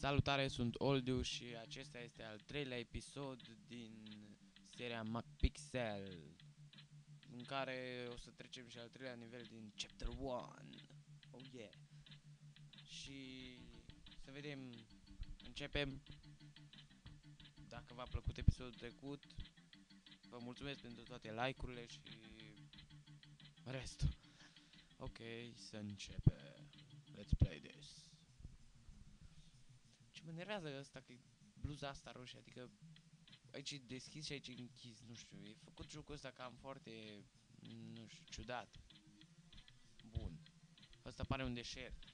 Salutare, sunt Oldiu și acesta este al treilea episod din seria MacPixel în care o să trecem și al treilea nivel din Chapter 1 Oh yeah. Și să vedem, începem. Dacă v-a plăcut episodul trecut Vă mulțumesc pentru toate like-urile și restul. Ok, să începem. Let's play this ce mă nervează asta că e bluza asta roșie, adică aici e deschis și aici e închis, nu știu, e făcut jocul ăsta cam foarte, nu știu, ciudat. Bun. Asta pare un deșert.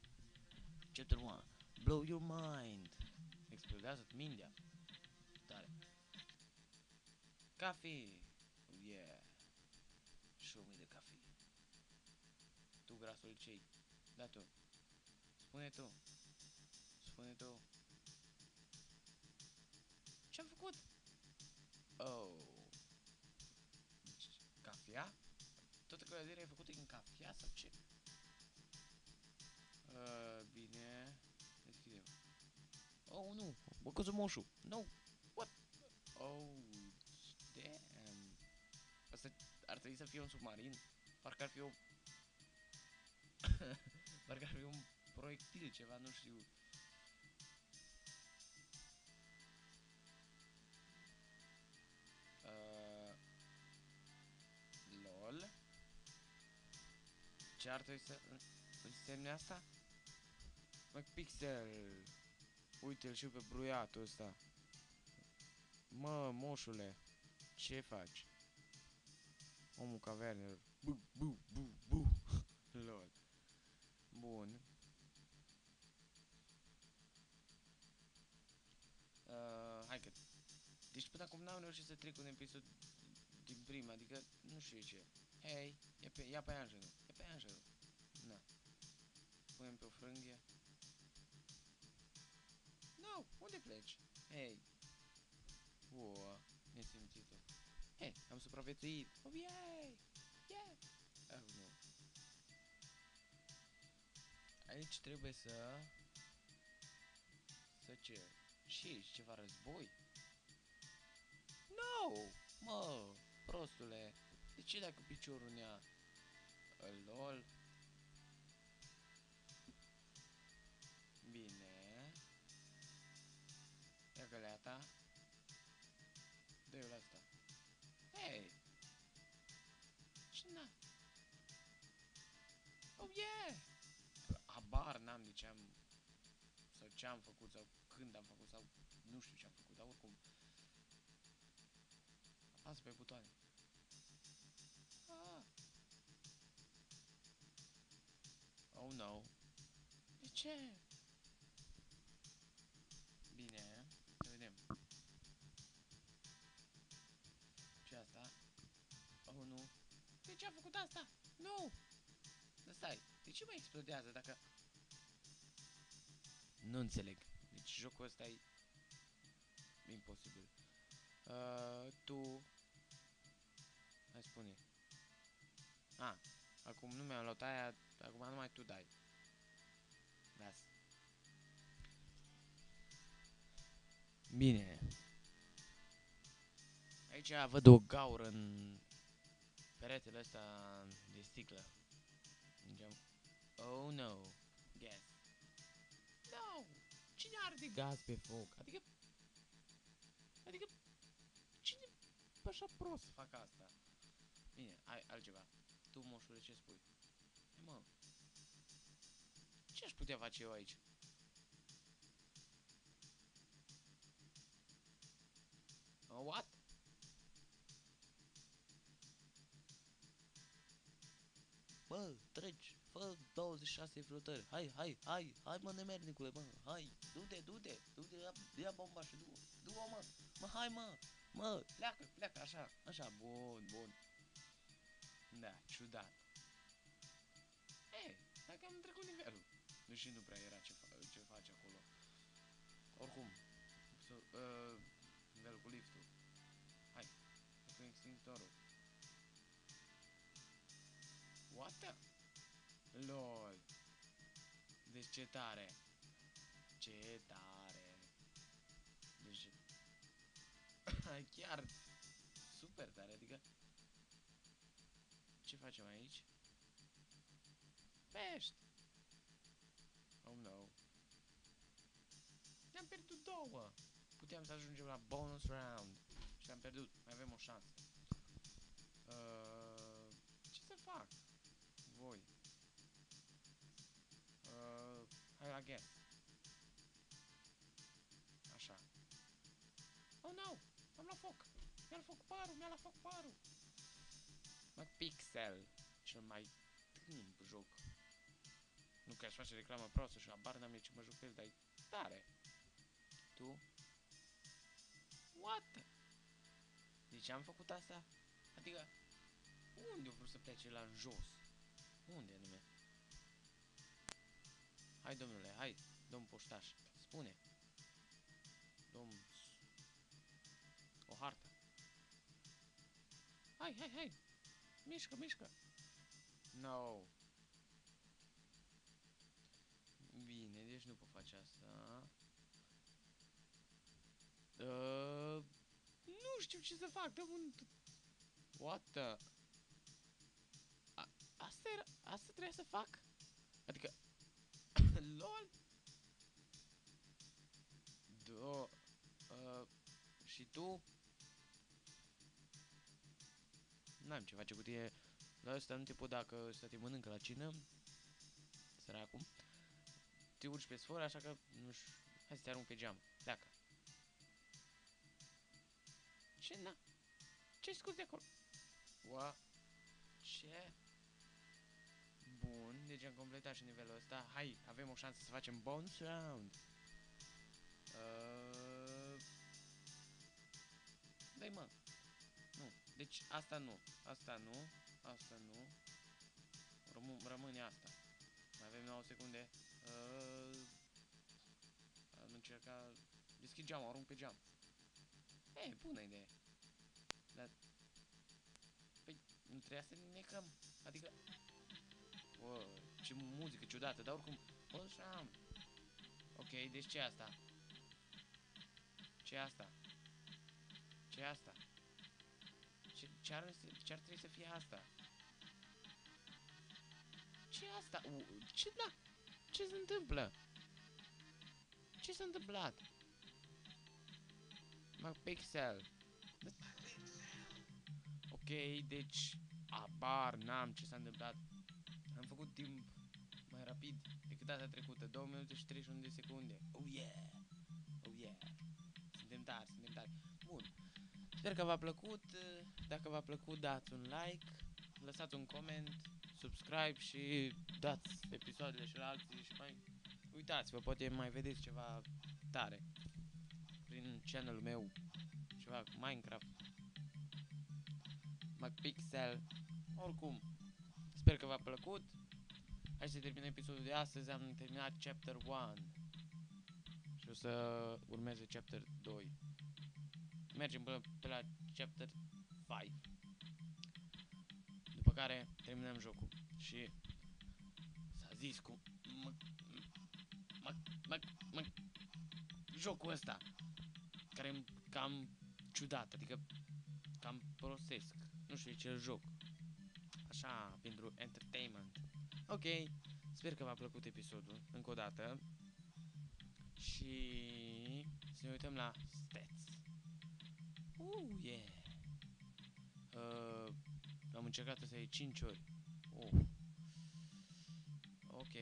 Chapter 1. Blow your mind. Explodează-ți mintea. Tare. Coffee. Oh, yeah. Show me the coffee. Tu, grasul cei. Da, tu. Spune tu. Spune tu. Ce-am făcut? Oh. Cafea? Toată călătoria e făcută în cafea sau ce? Uh, bine. Deschidem. Oh, nu. Bă, căză moșu. No. What? Oh, damn. Asta ar trebui să fie un submarin. Parcă ar fi o... Parcă ar fi un proiectil, ceva, nu știu. Ar trebui să însemne asta? McPixel! Uite-l și pe bruiatul ăsta. Mă, moșule, ce faci? Omul cavernelor. Bu, bu, bu, bu. Lol. Bun. Uh, hai că... Deci până acum n-am reușit să trec un episod din prima, adică nu știu ce. Hei, ia pe, ia pe Angelo. E pe Angelo. Na. Punem pe o frânghie. No, unde pleci? Hei. Ua, nesimțitul. Hei, am supraviețuit. Oh, yay! Yeah! Oh, nu. Aici trebuie să... Să ce? Și ceva război? No! Mă, prostule. De ce dacă piciorul nea? LOL. Ia găleata. Dă-i la asta. Hei! Ce na? Oh, yeah! Abar n-am de ce am... Sau ce am făcut, sau când am făcut, sau nu știu ce am făcut, dar oricum... Apasă pe butoane. Ah. Oh no. De ce? Bine, să vedem. ce asta? Oh nu. De ce a făcut asta? Nu! Dar stai, de ce mai explodează dacă... Nu înțeleg. Deci jocul ăsta e imposibil. Uh, tu... Hai spune. A, ah, acum nu mi-am luat aia, acum numai tu dai. Las. Bine. Aici văd o gaură în peretele ăsta de sticlă. Mergem. Oh no. Gas. No! Cine arde gaz pe foc? Adică... Adică... Cine așa prost fac asta? Bine, ai altceva. Tu, moșule, ce spui? E, mă, ce aș putea face eu aici? Uh, what? Bă, treci, fă 26 flotări, hai, hai, hai, hai mă nemernicule, mă, hai, du-te, du-te, du-te, ia, ia bomba și du-o, du-o mă, mă, hai mă, mă, pleacă, pleacă, așa, așa, bun, bun. Da, ciudat. Ei, dacă am trecut nivelul. Deși nu prea era ce, fa ce face acolo. Oricum, so, uh, cu extinctorul. What the? LOL. Deci ce tare. Ce tare. Deci... chiar super tare, adică... Ce facem aici? Pești! Oh no. Ne-am pierdut două! Puteam să ajungem la bonus round. Și am pierdut. Mai avem o șansă. Uh, ce să fac? Voi. Uh, hai la guess. Așa. Oh no! Am luat foc! Mi-a luat foc parul! Mi-a luat foc parul! Mă, Pixel! Cel mai tâmp joc. Nu că aș face reclamă proastă și abar n-am ce mă joc pe el, dar e tare. Tu? What? De ce am făcut asta? Adică, unde o vrut să plece la jos? Unde anume? Hai, domnule, hai, domn poștaș, spune. Domn... O hartă. Hai, hai, hai! Mișcă, mișcă! No! Bine, deci nu pot face asta. Uh, nu știu ce să fac, dăm un... What the... A, asta era... Asta trebuia să fac? Adică... LOL? Do... Uh, și tu? N-am ce face cu tine. La asta nu te pot dacă să te mănâncă la cină. Săracul. Te urci pe sfor, așa că nu știu. Hai să te arunc pe geam. Pleacă. Ce na? Ce scuze acolo? Ua. Ce? Bun, deci am completat și nivelul ăsta. Hai, avem o șansă să facem bonus round. Uh... Dai mă. Nu. Deci asta nu. Asta nu. Asta nu. Rămân, rămâne asta. Mai avem 9 secunde. Uh... Am încercat... Deschid geamul, arunc pe geam. E, bună idee. Dar... Păi, nu trebuia să ne necăm. Adică... Wow, ce muzică ciudată, dar oricum... Așa... Ok, deci ce asta? ce asta? ce asta? Ce, ce, ar, ce ar trebui să fie asta? ce asta? U, ce da? Ce se întâmplă? Ce s-a întâmplat? Mă, pixel. Ok, deci abar n-am ce s-a întâmplat. Am făcut timp mai rapid decât data trecută, 2 minute și 31 de secunde. Oh yeah! Oh yeah! Suntem tari, suntem tari. Bun. Sper că v-a plăcut. Dacă v-a plăcut, dați un like, lăsați un coment, subscribe și dați episoadele și la alții și mai uitați-vă, poate mai vedeți ceva tare prin channelul meu, ceva Minecraft, MacPixel, oricum, sper că v-a plăcut. Hai să terminăm episodul de astăzi, am terminat chapter 1 și o să urmeze chapter 2. Mergem până pe la chapter 5. După care terminăm jocul și s-a zis cu jocul ăsta care e cam ciudat, adică cam prostesc. Nu știu ce joc. Așa, pentru entertainment. Ok, sper că v-a plăcut episodul, încă o dată. Și să ne uităm la stats. Uh, yeah. Uh, am încercat să iei 5 ori. Oh. Ok.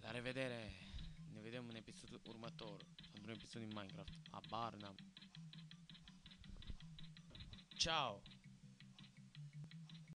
La revedere! Ne vedem în episodul următor. Într-un episod din Minecraft. Abar n-am. Ciao!